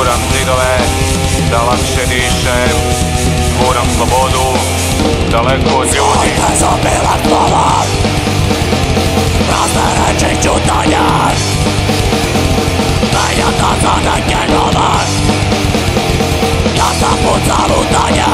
Búram židové, dala všedýšem, búram slobodu, daleko od ľudí. Zajte zabila tvár, prázdne reči čutania. Nejde to za neký nový, ja sa budu zarúdania.